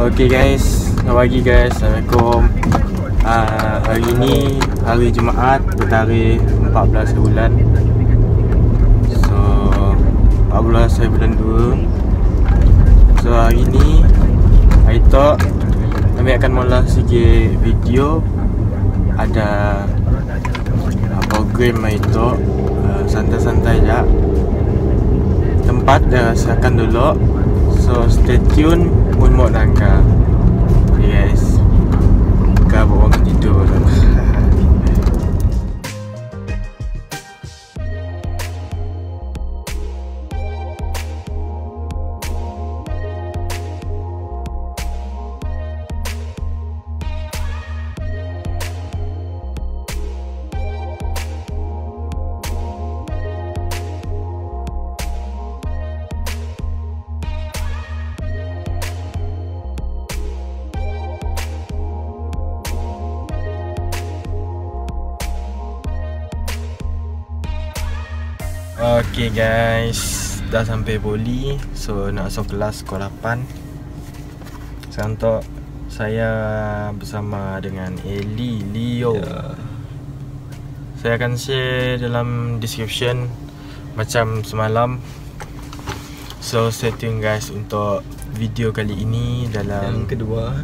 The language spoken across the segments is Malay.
Okay guys, selamat pagi guys. Assalamualaikum. Uh, hari ini hari Jumaat bertarikh 14 bulan. So 14 bulan 2. So hari ini hari talk kami akan mula sikit video ada uh, program mai talk uh, santai-santai je. Tempat dah siapkan dulu. So stay tune Mun mau nangka Yes Okay guys. Dah sampai poli. So nak masuk kelas pukul 8 Sekarang tu Saya bersama dengan Eli Leo. Yeah. Saya akan share dalam description Macam semalam. So stay tune guys untuk video kali ini dalam Yang kedua.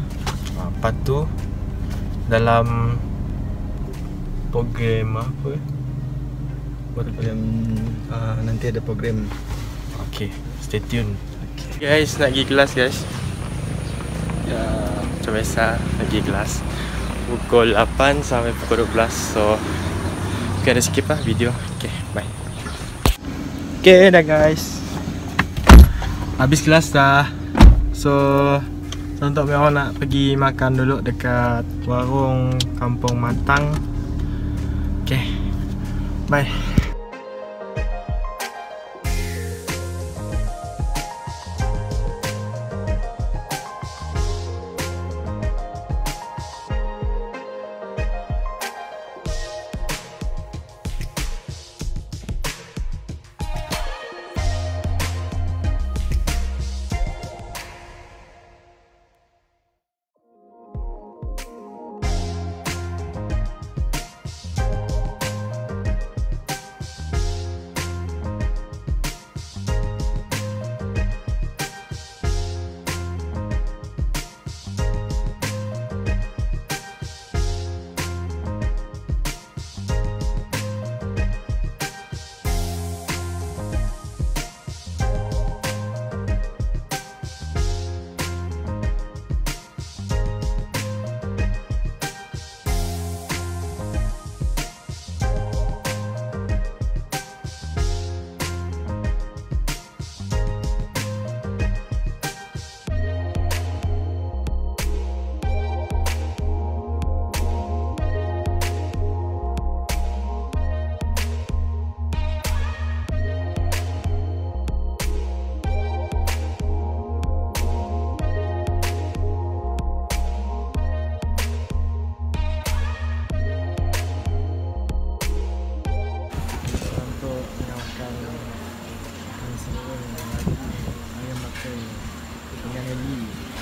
Apa tu Dalam Program apa program uh, nanti ada program. Okay, stay tune okay. Guys, nak pergi kelas guys. Ya, macam biasa nak pergi kelas. Pukul 8 sampai pukul 12 So, okay, ada skip lah video. Okay, bye. Okay dah guys. Habis kelas dah. So, untuk memang nak pergi makan dulu dekat warung Kampung Matang. Okay, bye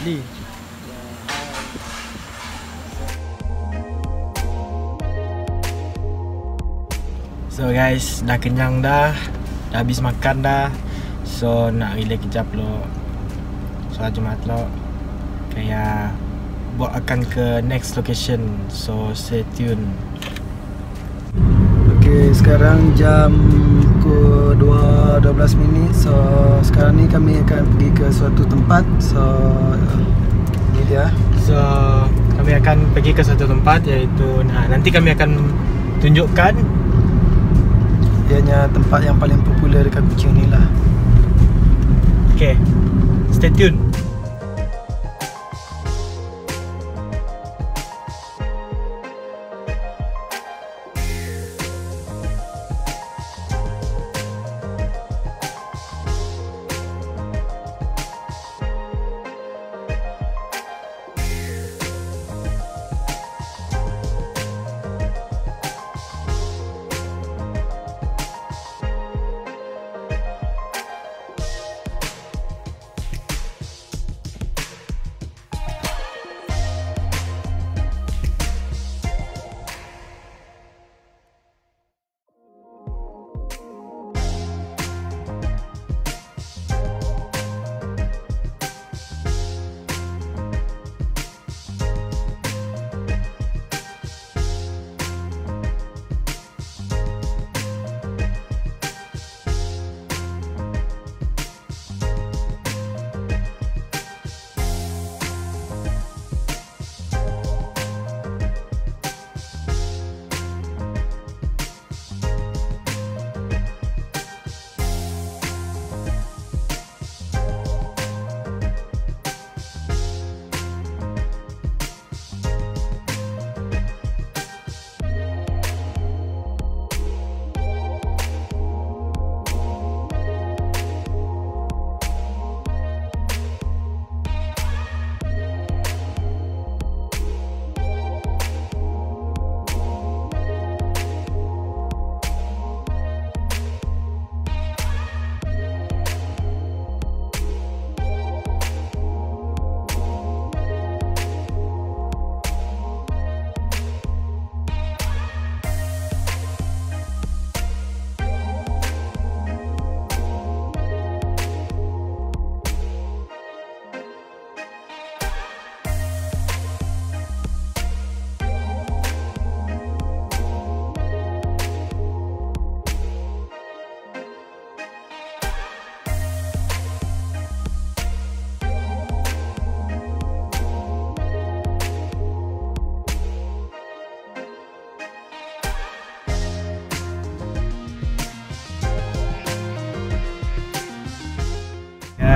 Li. So guys, dah kenyang dah. Dah habis makan dah. So nak relax kejap lo. Solat Jumaat lo. Kayak buat akan ke next location. So stay tune. Okay, sekarang jam pukul 2, 12 minit. So, sekarang ni kami akan pergi ke suatu tempat. So, ni dia. So, kami akan pergi ke satu tempat iaitu nah, Nanti kami akan tunjukkan Ianya tempat yang paling popular dekat Kuching ni lah. Okay, stay tune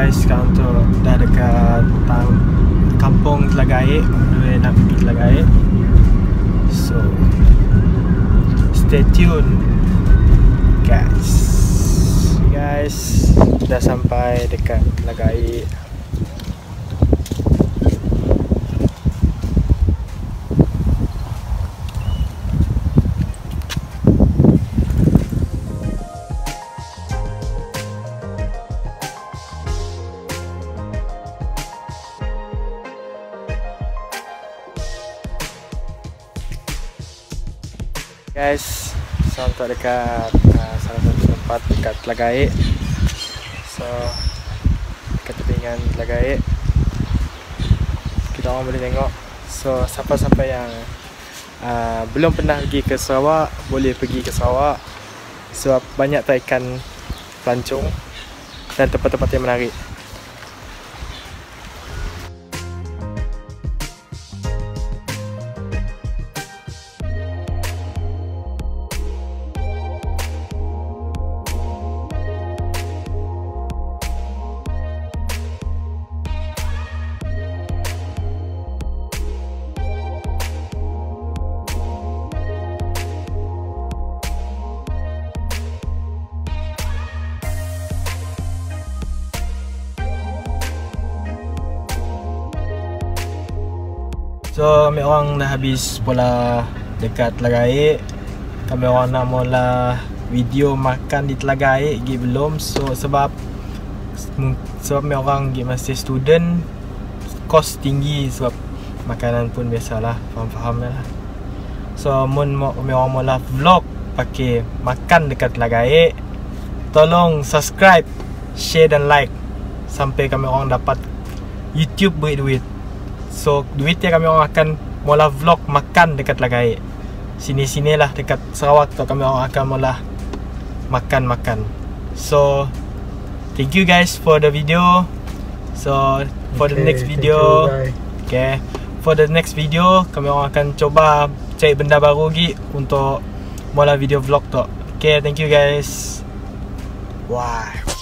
Guys, sekarang tu dah dekat tahu kampung Telagai Dua nak pergi Telagai So Stay tune Guys. Guys Dah sampai dekat Telagai Guys, sampai dekat uh, salah satu tempat dekat Telagai. So, dekat tebingan Telagai. Kita orang boleh tengok. So, siapa-siapa yang uh, belum pernah pergi ke Sarawak, boleh pergi ke Sarawak. Sebab banyak tak ikan pelancong dan tempat-tempat yang menarik. So kami orang dah habis bola dekat Telaga Air. Kami orang nak mula video makan di Telaga Air lagi belum. So sebab sebab kami orang lagi masih student Kos tinggi sebab makanan pun biasalah Faham-faham lah. So mun kami orang mula vlog pakai makan dekat Telaga Air. Tolong subscribe, share dan like. Sampai kami orang dapat YouTube beri duit So duit yang kami orang akan mula vlog makan dekat Lagai. Sini-sinilah dekat Sarawak tu kami orang akan mula makan-makan. So thank you guys for the video. So for okay, the next video, you, okay, for the next video kami orang akan coba cari benda baru lagi untuk mula video vlog tu. Okay, thank you guys. Wow.